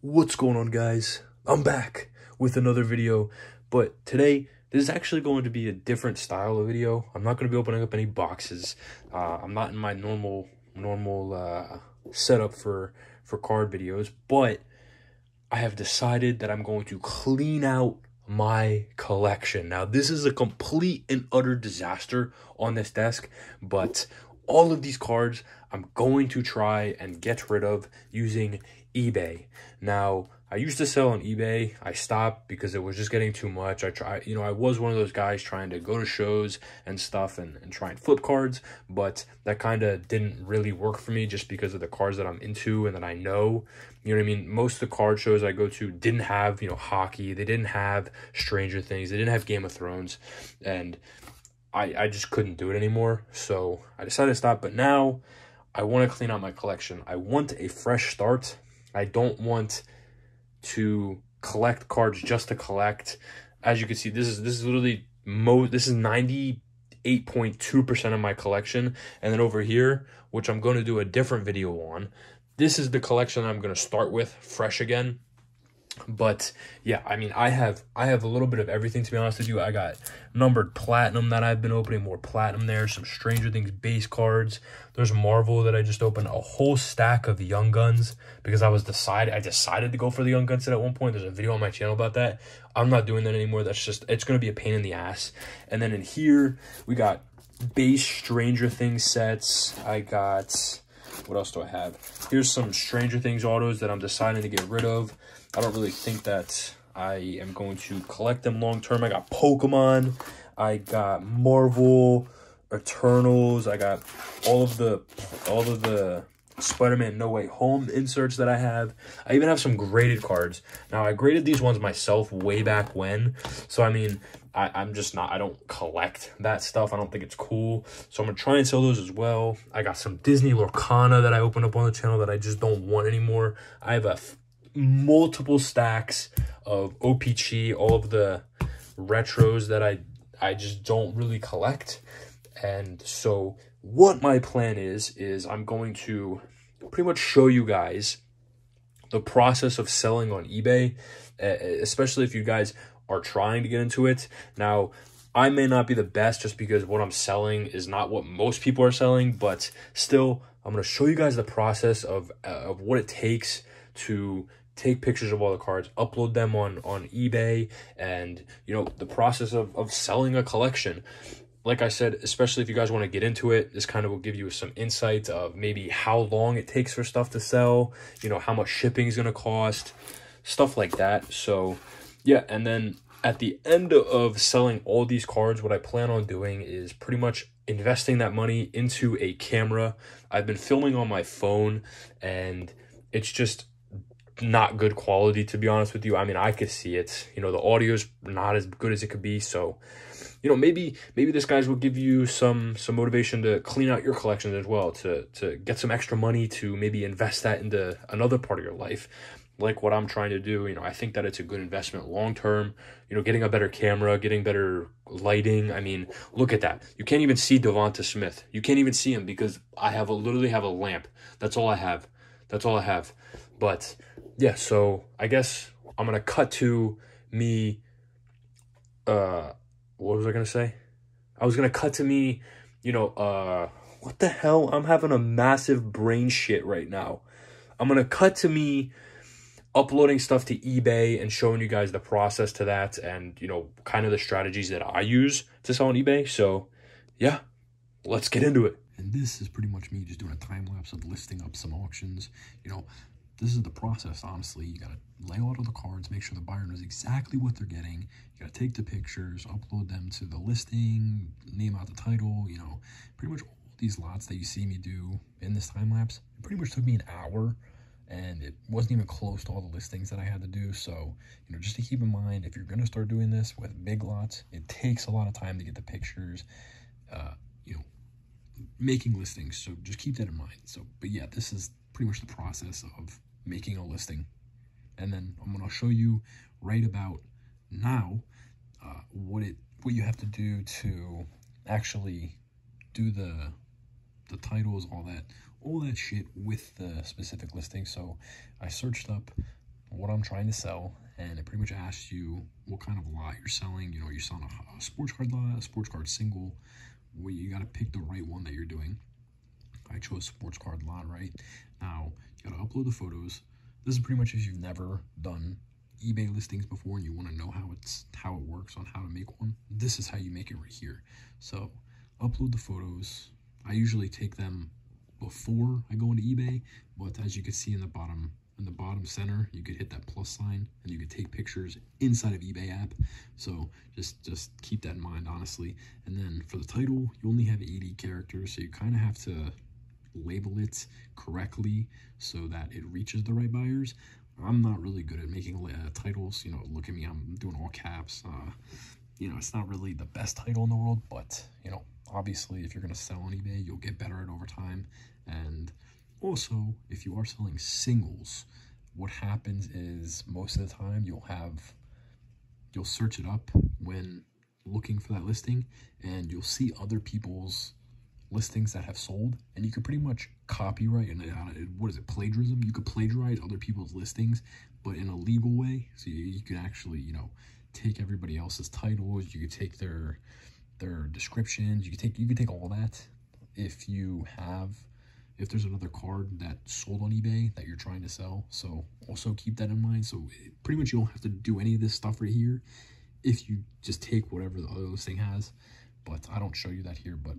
What's going on guys? I'm back with another video, but today this is actually going to be a different style of video. I'm not going to be opening up any boxes. Uh, I'm not in my normal normal uh, setup for for card videos, but I have decided that I'm going to clean out my collection. Now, this is a complete and utter disaster on this desk, but all of these cards I'm going to try and get rid of using eBay. Now, I used to sell on eBay. I stopped because it was just getting too much. I try, you know, I was one of those guys trying to go to shows and stuff and, and try and flip cards, but that kind of didn't really work for me just because of the cards that I'm into and that I know. You know what I mean? Most of the card shows I go to didn't have, you know, hockey. They didn't have Stranger Things. They didn't have Game of Thrones. And I, I just couldn't do it anymore. So I decided to stop. But now I want to clean out my collection. I want a fresh start. I don't want to collect cards just to collect. As you can see, this is this is literally mo this is 98.2% of my collection. And then over here, which I'm going to do a different video on, this is the collection I'm going to start with fresh again but yeah i mean i have i have a little bit of everything to be honest with you. I got numbered platinum that i've been opening more platinum there some stranger things base cards. There's marvel that i just opened a whole stack of young guns because i was decided i decided to go for the young guns set at one point. There's a video on my channel about that. I'm not doing that anymore. That's just it's going to be a pain in the ass. And then in here we got base stranger things sets. I got what else do I have? Here's some Stranger Things autos that I'm deciding to get rid of. I don't really think that I am going to collect them long term. I got Pokemon. I got Marvel, Eternals. I got all of the all of the Spider-Man No Way Home inserts that I have. I even have some graded cards. Now, I graded these ones myself way back when. So, I mean, I, I'm just not, I don't collect that stuff. I don't think it's cool. So, I'm going to try and sell those as well. I got some Disney Lorcana that I opened up on the channel that I just don't want anymore. I have a multiple stacks of OPC, all of the retros that I, I just don't really collect. And so what my plan is, is I'm going to pretty much show you guys the process of selling on eBay, especially if you guys are trying to get into it. Now, I may not be the best just because what I'm selling is not what most people are selling, but still, I'm going to show you guys the process of, uh, of what it takes to take pictures of all the cards, upload them on, on eBay, and, you know, the process of, of selling a collection like I said, especially if you guys want to get into it, this kind of will give you some insight of maybe how long it takes for stuff to sell, you know, how much shipping is going to cost, stuff like that. So, yeah, and then at the end of selling all these cards, what I plan on doing is pretty much investing that money into a camera. I've been filming on my phone and it's just not good quality to be honest with you. I mean, I could see it. You know, the audio's not as good as it could be, so you know, maybe maybe this guys will give you some some motivation to clean out your collection as well, to to get some extra money to maybe invest that into another part of your life. Like what I'm trying to do, you know, I think that it's a good investment long term. You know, getting a better camera, getting better lighting. I mean, look at that. You can't even see Devonta Smith. You can't even see him because I have a literally have a lamp. That's all I have. That's all I have. But yeah, so I guess I'm gonna cut to me uh what was I gonna say? I was gonna cut to me, you know, uh, what the hell? I'm having a massive brain shit right now. I'm gonna cut to me uploading stuff to eBay and showing you guys the process to that and, you know, kind of the strategies that I use to sell on eBay. So, yeah, let's get into it. And this is pretty much me just doing a time lapse of listing up some auctions. You know, this is the process, honestly. You got to lay out all the cards, make sure the buyer knows exactly what they're getting. You got to take the pictures, upload them to the listing, name out the title, you know, pretty much all these lots that you see me do in this time lapse. It pretty much took me an hour and it wasn't even close to all the listings that I had to do. So, you know, just to keep in mind, if you're going to start doing this with big lots, it takes a lot of time to get the pictures, uh, making listings. So just keep that in mind. So, but yeah, this is pretty much the process of making a listing. And then I'm going to show you right about now uh, what it what you have to do to actually do the the titles, all that, all that shit with the specific listing. So I searched up what I'm trying to sell, and it pretty much asks you what kind of lot you're selling. You know, you're selling a, a sports card lot, a sports card single. Well, you got to pick the right one that you're doing. I chose sports card lot, right? Now, you got to upload the photos. This is pretty much if you've never done eBay listings before and you want to know how it's how it works on how to make one. This is how you make it right here. So, upload the photos. I usually take them before I go into eBay, but as you can see in the bottom in the bottom center, you could hit that plus sign and you could take pictures inside of eBay app. So just just keep that in mind, honestly. And then for the title, you only have 80 characters, so you kind of have to label it correctly so that it reaches the right buyers. I'm not really good at making uh, titles. You know, look at me, I'm doing all caps. Uh, you know, it's not really the best title in the world, but, you know, obviously if you're going to sell on eBay, you'll get better at over time. And also, if you are selling singles, what happens is most of the time you'll have, you'll search it up when looking for that listing and you'll see other people's listings that have sold and you could pretty much copyright and uh, what is it plagiarism? You could plagiarize other people's listings but in a legal way. So you, you can actually you know take everybody else's titles you could take their their descriptions you could take you could take all that if you have if there's another card that sold on ebay that you're trying to sell. So also keep that in mind. So pretty much you don't have to do any of this stuff right here if you just take whatever the other listing has. But i don't show you that here but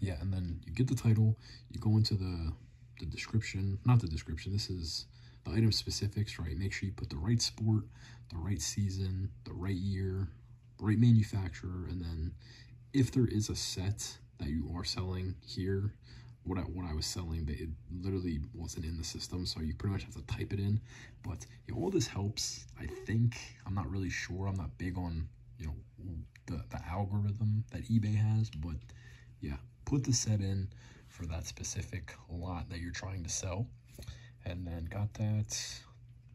yeah and then you get the title you go into the the description not the description this is the item specifics right? Make sure you put the right sport the right season the right year right manufacturer and then if there is a set that you are selling here what I, what I was selling but it literally wasn't in the system so you pretty much have to type it in. But you know, all this helps I think. I'm not really sure. I'm not big on you know the, the algorithm that eBay has but yeah put the set in for that specific lot that you're trying to sell. And then got that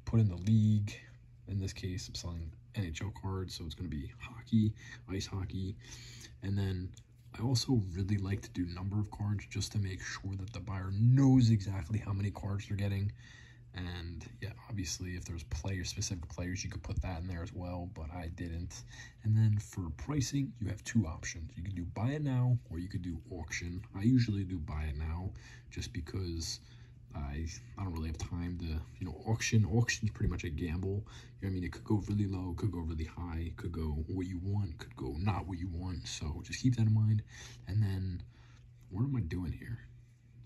put in the league. In this case i'm selling nhl cards so it's going to be hockey ice hockey. And then i also really like to do number of cards just to make sure that the buyer knows exactly how many cards they're getting. And yeah obviously if there's player specific players you could put that in there as well but i didn't. And then for pricing you have two options. You can do buy it now or you could do auction. I usually do buy it now just because I, I don't really have time to, you know, auction. Auction's pretty much a gamble. You know I mean? It could go really low, could go really high, could go what you want, could go not what you want. So just keep that in mind. And then, what am I doing here?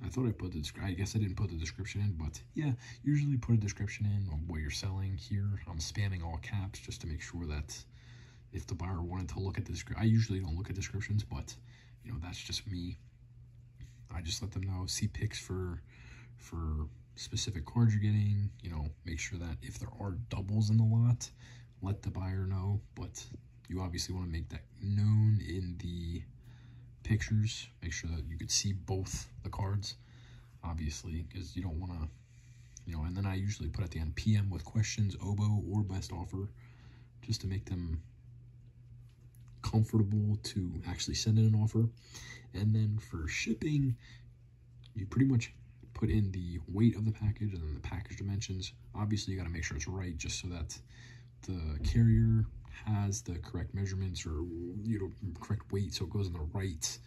I thought I put the, I guess I didn't put the description in, but yeah, usually put a description in on what you're selling here. I'm spamming all caps just to make sure that if the buyer wanted to look at the description, I usually don't look at descriptions, but you know, that's just me. I just let them know, see pics for specific cards you're getting, you know, make sure that if there are doubles in the lot, let the buyer know, but you obviously want to make that known in the pictures. Make sure that you could see both the cards, obviously, because you don't want to, you know, and then I usually put at the end PM with questions, oboe, or best offer, just to make them comfortable to actually send in an offer. And then for shipping, you pretty much put in the weight of the package and then the package dimensions. Obviously, you got to make sure it's right just so that the carrier has the correct measurements or you know correct weight so it goes in the right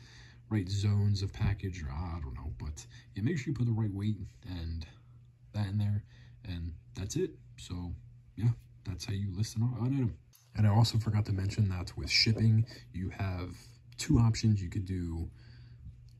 right zones of package or I don't know but yeah make sure you put the right weight and that in there and that's it so yeah that's how you list an item and I also forgot to mention that with shipping you have two options you could do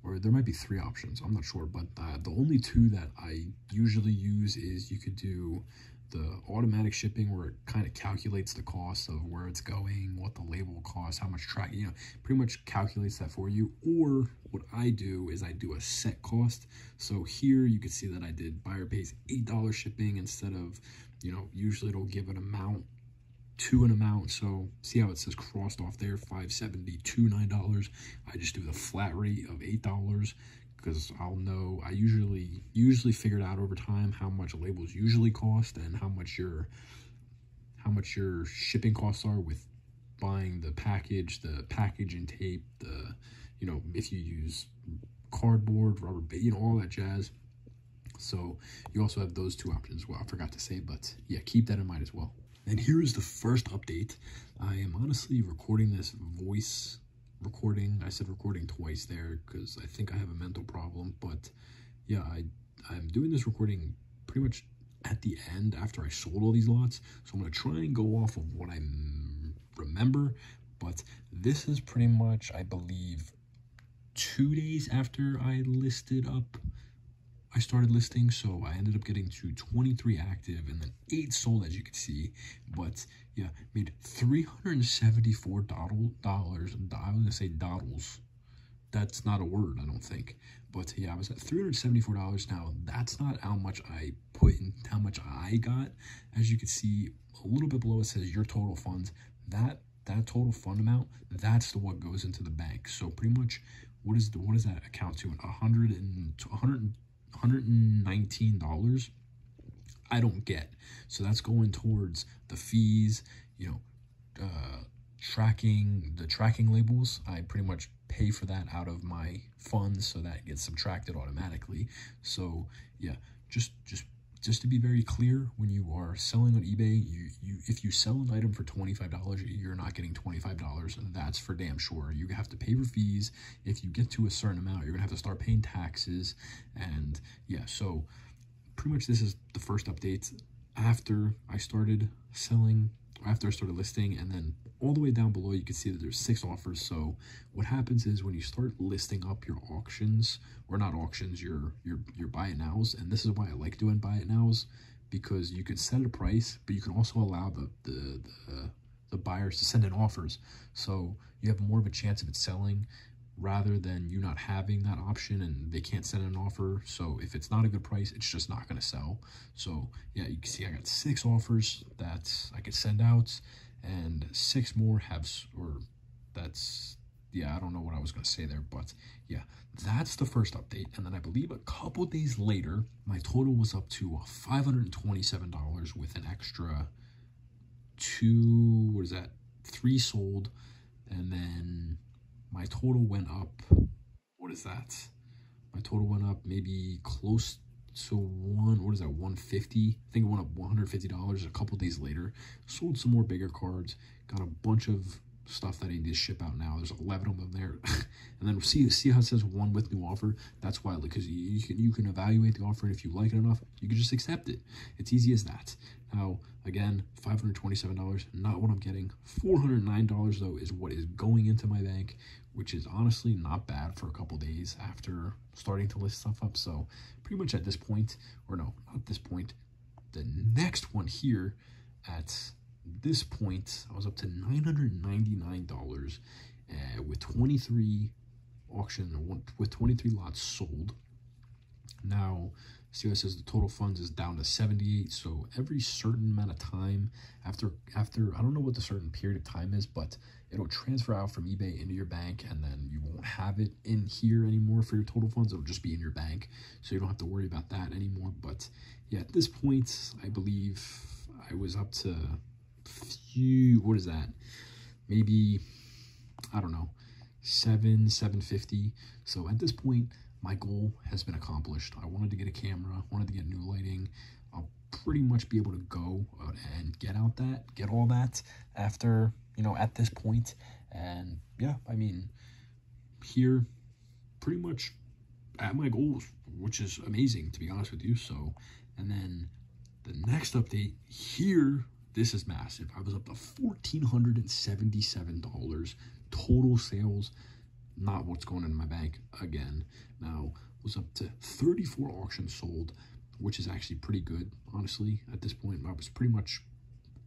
or there might be three options I'm not sure but uh, the only two that I usually use is you could do the automatic shipping where it kind of calculates the cost of where it's going, what the label costs, how much track, you know, pretty much calculates that for you. Or what I do is I do a set cost. So here you can see that I did buyer pays $8 shipping instead of, you know, usually it'll give an amount to an amount. So see how it says crossed off there, 570 to $9. I just do the flat rate of $8 because I'll know I usually usually figured out over time how much labels usually cost and how much your how much your shipping costs are with buying the package, the packaging tape, the you know if you use cardboard, rubber, you know all that jazz. So you also have those two options. Well, I forgot to say, but yeah, keep that in mind as well. And here is the first update. I am honestly recording this voice recording. I said recording twice there because I think I have a mental problem. But yeah, I, I'm doing this recording pretty much at the end after I sold all these lots. So I'm going to try and go off of what I remember. But this is pretty much, I believe, two days after I listed up I started listing, so I ended up getting to 23 active and then 8 sold, as you can see. But, yeah, made $374. Dollars, I was to say dollars. That's not a word, I don't think. But, yeah, I was at $374. Now, that's not how much I put in, how much I got. As you can see, a little bit below it says your total funds. That that total fund amount, that's the what goes into the bank. So pretty much, what is the what does that account to? A hundred and hundred $119 I don't get. So that's going towards the fees, you know, uh, tracking the tracking labels. I pretty much pay for that out of my funds, so that gets subtracted automatically. So yeah, just just just to be very clear, when you are selling on eBay, you, you if you sell an item for $25, you're not getting $25. That's for damn sure. You have to pay your fees. If you get to a certain amount, you're going to have to start paying taxes. And yeah, so pretty much this is the first update after I started selling after I started listing and then all the way down below you can see that there's six offers. So what happens is when you start listing up your auctions or not auctions your your your buy it nows and this is why I like doing buy it nows because you can set a price but you can also allow the the, the the buyers to send in offers. So you have more of a chance of it selling rather than you not having that option and they can't send an offer. So if it's not a good price, it's just not going to sell. So yeah, you can see I got six offers that I could send out and six more have, or that's, yeah, I don't know what I was going to say there, but yeah, that's the first update. And then I believe a couple days later, my total was up to uh, $527 with an extra two, what is that? Three sold and then my total went up. What is that? My total went up maybe close to one, what is that, 150 I think it went up $150 a couple days later. Sold some more bigger cards. Got a bunch of stuff that I need to ship out now. There's 11 of them there. and then see see how it says one with new offer? That's why, because you, you, can, you can evaluate the offer, and if you like it enough, you can just accept it. It's easy as that. Now, again, $527, not what I'm getting. $409, though, is what is going into my bank, which is honestly not bad for a couple days after starting to list stuff up. So pretty much at this point, or no, not this point, the next one here at this point, I was up to $999 uh, with 23 auction, with 23 lots sold. Now, see says the total funds is down to 78. So every certain amount of time after, after, I don't know what the certain period of time is, but it'll transfer out from eBay into your bank and then you won't have it in here anymore for your total funds. It'll just be in your bank. So you don't have to worry about that anymore. But yeah, at this point, I believe I was up to few, what is that? Maybe, I don't know, seven, 750. So at this point, my goal has been accomplished. I wanted to get a camera, wanted to get new lighting. I'll pretty much be able to go and get out that, get all that after, you know, at this point. And yeah, I mean, here, pretty much at my goals, which is amazing, to be honest with you. So, and then the next update here this is massive. I was up to $1,477 total sales. Not what's going in my bank again. Now, was up to 34 auctions sold, which is actually pretty good, honestly. At this point, I was pretty much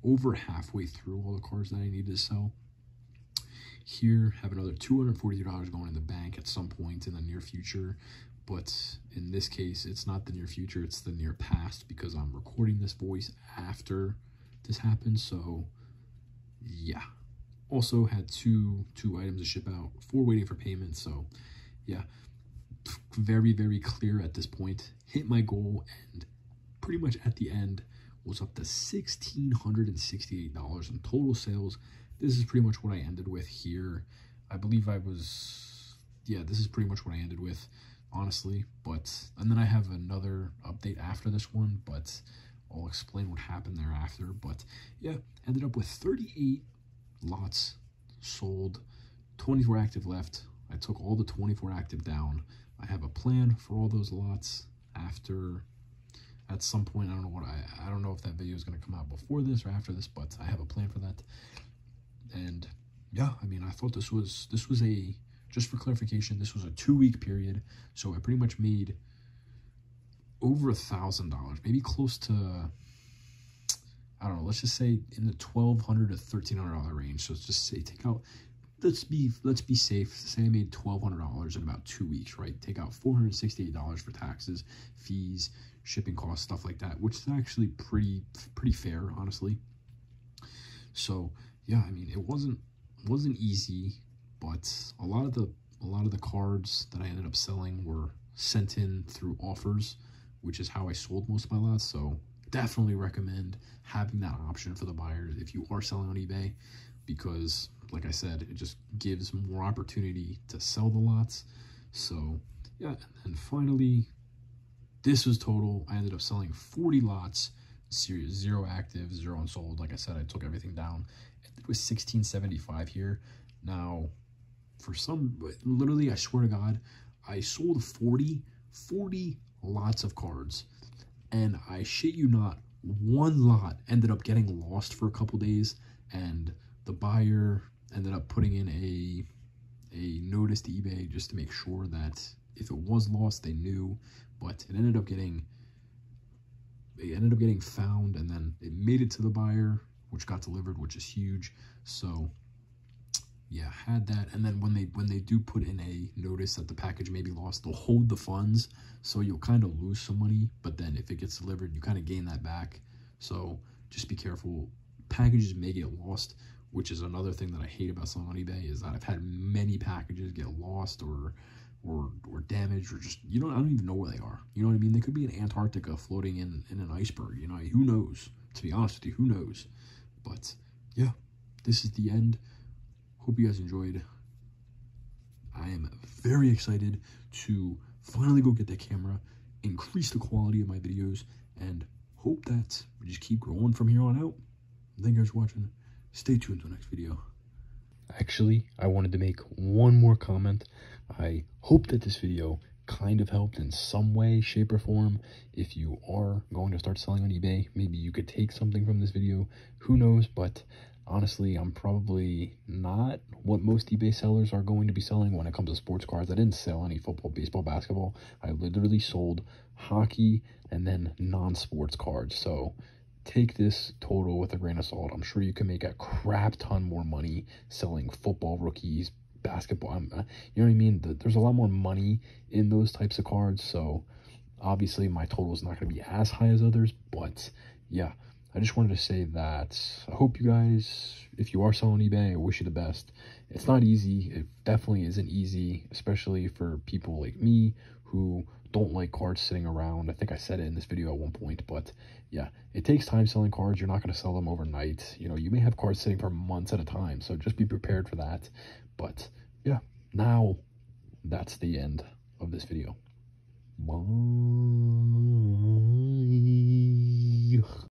over halfway through all the cars that I needed to sell. Here, have another $243 going in the bank at some point in the near future. But in this case, it's not the near future, it's the near past because I'm recording this voice after this happened. So yeah. Also had two two items to ship out, four waiting for payment. So yeah, very, very clear at this point. Hit my goal and pretty much at the end was up to $1,668 in total sales. This is pretty much what I ended with here. I believe I was, yeah, this is pretty much what I ended with honestly. But and then I have another update after this one, but I'll explain what happened thereafter. But yeah, ended up with 38 lots sold, 24 active left. I took all the 24 active down. I have a plan for all those lots after at some point. I don't know what I I don't know if that video is going to come out before this or after this, but I have a plan for that. And yeah, I mean, I thought this was this was a just for clarification, this was a two week period, so I pretty much made over a thousand dollars, maybe close to I don't know, let's just say in the twelve hundred to thirteen hundred dollar range. So let's just say take out let's be let's be safe. Say I made twelve hundred dollars in about two weeks, right? Take out four hundred sixty eight dollars for taxes, fees, shipping costs, stuff like that, which is actually pretty pretty fair, honestly. So yeah, I mean it wasn't wasn't easy, but a lot of the a lot of the cards that I ended up selling were sent in through offers, which is how I sold most of my lots. So definitely recommend having that option for the buyers if you are selling on eBay because like I said, it just gives more opportunity to sell the lots. So yeah, and finally, this was total. I ended up selling 40 lots, zero active, zero unsold. Like I said, I took everything down. It was 1675 here. Now, for some, literally, I swear to God, I sold 40, 40 lots of cards. And I shit you not, one lot ended up getting lost for a couple days. And the buyer ended up putting in a a notice to eBay just to make sure that if it was lost, they knew. But it ended up getting it ended up getting found, and then it made it to the buyer, which got delivered, which is huge. So yeah, had that. And then when they when they do put in a notice that the package may be lost, they'll hold the funds, so you'll kind of lose some money. But then if it gets delivered, you kind of gain that back. So just be careful. Packages may get lost, which is another thing that I hate about selling on eBay is that I've had many packages get lost or or or damaged or just you don't I don't even know where they are. You know what I mean? They could be in Antarctica floating in in an iceberg. You know who knows? To be honest with you, who knows? But yeah, this is the end. Hope you guys enjoyed. I am very excited to finally go get that camera, increase the quality of my videos, and hope that we just keep growing from here on out. Thank you guys for watching. Stay tuned to the next video. Actually, I wanted to make one more comment. I hope that this video kind of helped in some way, shape, or form. If you are going to start selling on eBay, maybe you could take something from this video. Who knows? But honestly, I'm probably not what most eBay sellers are going to be selling when it comes to sports cards. I didn't sell any football, baseball, basketball. I literally sold hockey and then non-sports cards. So take this total with a grain of salt. I'm sure you can make a crap ton more money selling football rookies, basketball. Um, uh, you know what I mean? There's a lot more money in those types of cards. So obviously my total is not going to be as high as others. But yeah, I just wanted to say that I hope you guys, if you are selling eBay, I wish you the best. It's not easy. It definitely isn't easy, especially for people like me who don't like cards sitting around. I think I said it in this video at one point, but yeah, it takes time selling cards. You're not going to sell them overnight. You know, you may have cards sitting for months at a time, so just be prepared for that. But yeah, now that's the end of this video. Bye.